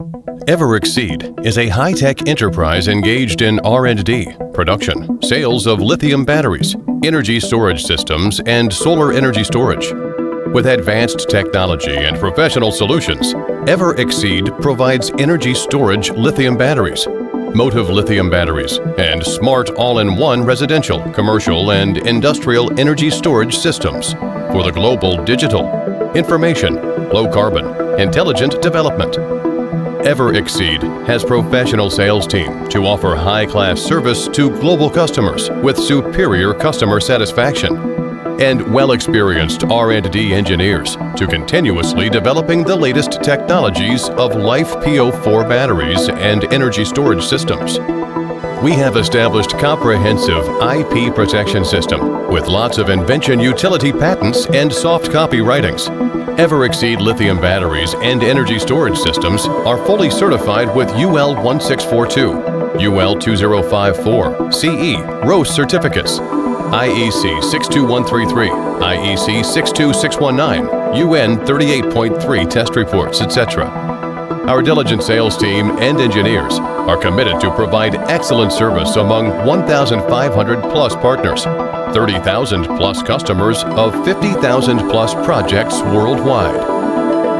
EverExceed is a high-tech enterprise engaged in R&D, production, sales of lithium batteries, energy storage systems, and solar energy storage. With advanced technology and professional solutions, EverExceed provides energy storage lithium batteries, Motive lithium batteries, and smart all-in-one residential, commercial, and industrial energy storage systems for the global digital, information, low-carbon, intelligent development. EverExceed has professional sales team to offer high-class service to global customers with superior customer satisfaction and well-experienced R&D engineers to continuously developing the latest technologies of life LiFePO4 batteries and energy storage systems. We have established comprehensive IP protection system with lots of invention utility patents and soft copy writings EverExceed lithium batteries and energy storage systems are fully certified with UL 1642, UL 2054, CE, RoHS certificates, IEC 62133, IEC 62619, UN 38.3 test reports, etc. Our diligent sales team and engineers are committed to provide excellent service among 1,500 plus partners 30,000 plus customers of 50,000 plus projects worldwide.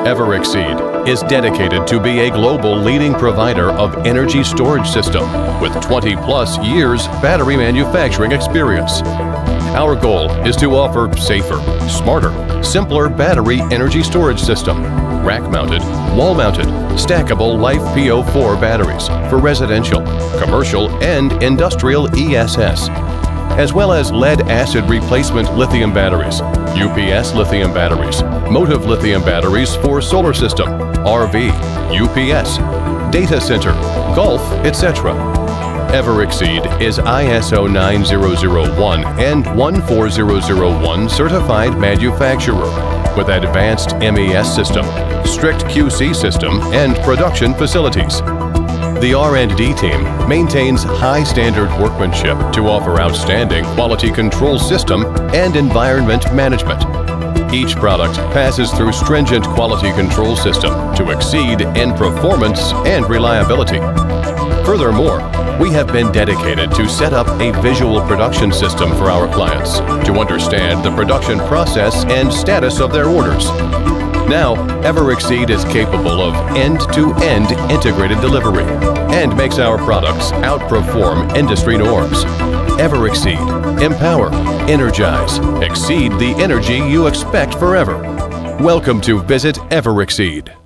EverExceed is dedicated to be a global leading provider of energy storage system with 20 plus years battery manufacturing experience. Our goal is to offer safer, smarter, simpler battery energy storage system, rack-mounted, wall-mounted, stackable LiFePO4 batteries for residential, commercial, and industrial ESS as well as lead-acid replacement lithium batteries, UPS lithium batteries, Motive lithium batteries for solar system, RV, UPS, data center, golf, etc. EverExceed is ISO 9001 and 14001 certified manufacturer with advanced MES system, strict QC system, and production facilities. The R&D team maintains high standard workmanship to offer outstanding quality control system and environment management. Each product passes through stringent quality control system to exceed in performance and reliability. Furthermore, we have been dedicated to set up a visual production system for our clients to understand the production process and status of their orders now, EverExceed is capable of end-to-end -end integrated delivery and makes our products outperform industry norms. EverExceed. Empower, energize, exceed the energy you expect forever. Welcome to Visit EverExceed.